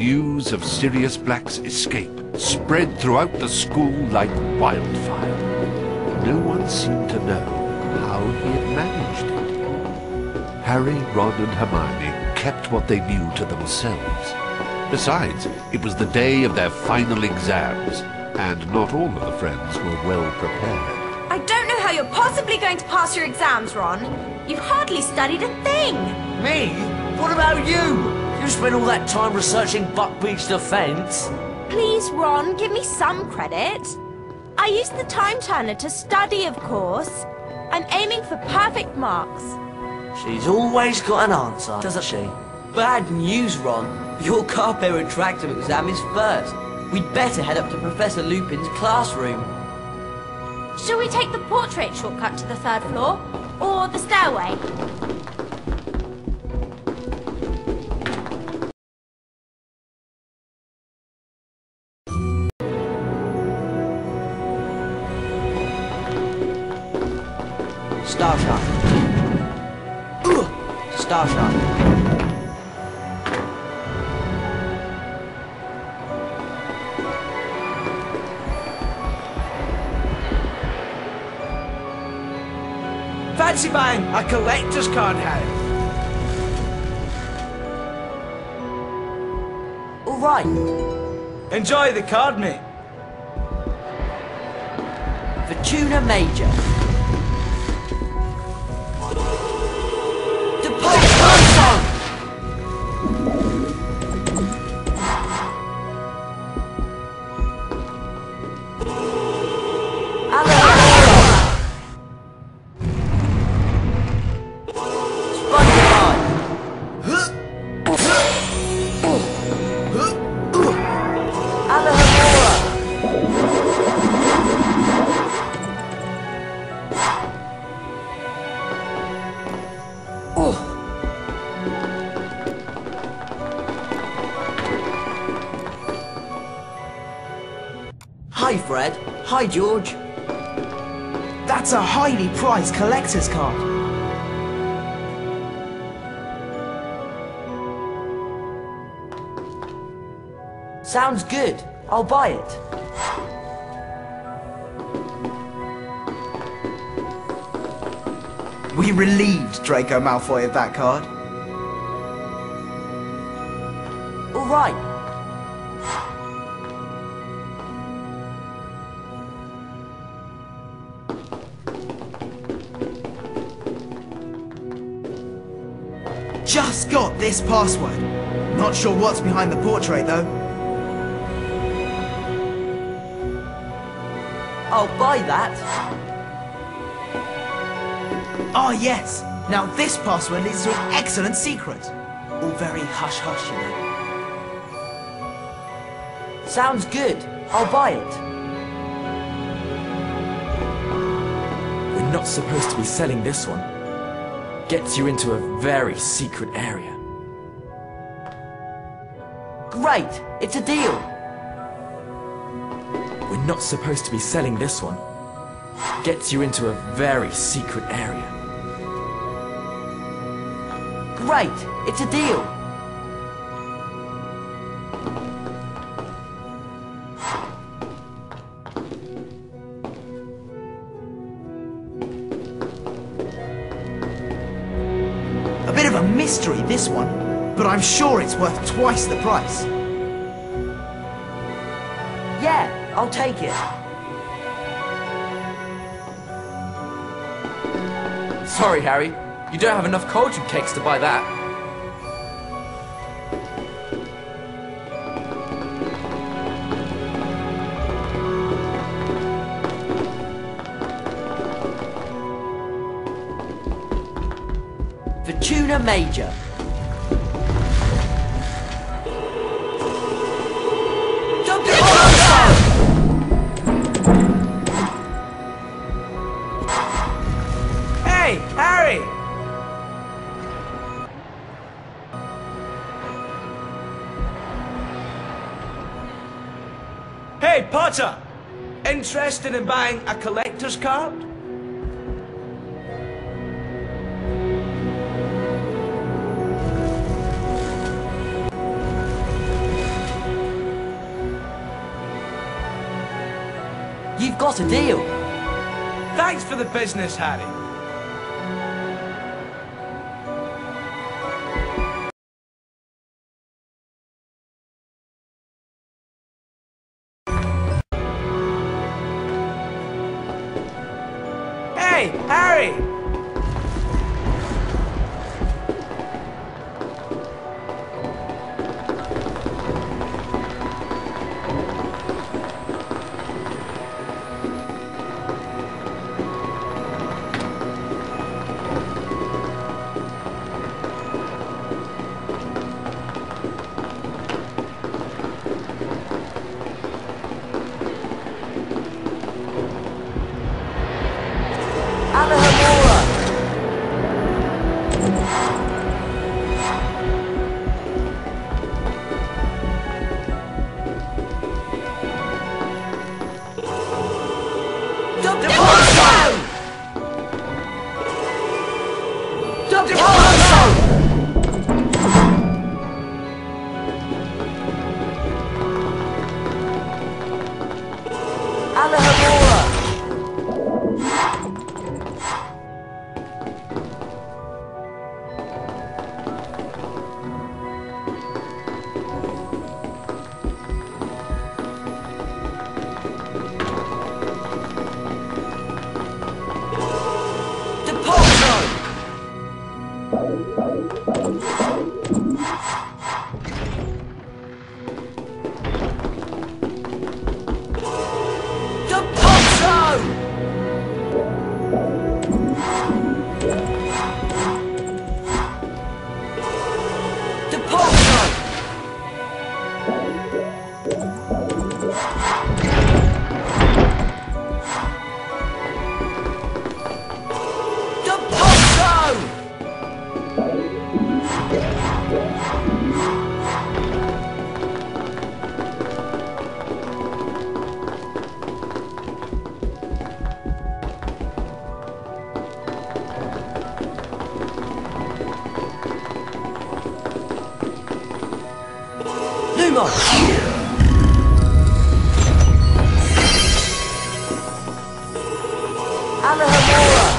news of Sirius Black's escape spread throughout the school like wildfire. No one seemed to know how he had managed it. Harry, Ron and Hermione kept what they knew to themselves. Besides, it was the day of their final exams, and not all of the friends were well prepared. I don't know how you're possibly going to pass your exams, Ron. You've hardly studied a thing. Me? What about you? You spent all that time researching Buckbeak's defense. Please, Ron, give me some credit. I used the time turner to study, of course. I'm aiming for perfect marks. She's always got an answer, doesn't she? Bad news, Ron. Your Carpe Retractum exam is first. We'd better head up to Professor Lupin's classroom. Shall we take the portrait shortcut to the third floor? Or the stairway? Starshine. Ugh. Starshine. Fancy buying a collector's card, Harry? All right. Enjoy the card, mate. Fortuna Major. Fred. Hi, George. That's a highly prized collector's card. Sounds good. I'll buy it. We relieved Draco Malfoy of that card. All right. Just got this password. Not sure what's behind the portrait, though. I'll buy that. Ah, yes. Now this password leads to an excellent secret. All very hush-hush, you know. Sounds good. I'll buy it. We're not supposed to be selling this one. Gets you into a very secret area. Great. It's a deal. We're not supposed to be selling this one. Gets you into a very secret area. Great. It's a deal. Mystery, this one. But I'm sure it's worth twice the price. Yeah, I'll take it. Sorry, Harry. You don't have enough cauldron cakes to buy that. Fortuna Major. Hey, Harry! Hey, Potter! Interested in buying a collector's card? Got a deal. Thanks for the business, Harry. Hey, Harry! Alohomora! Depulso! Lumos! Alohomora!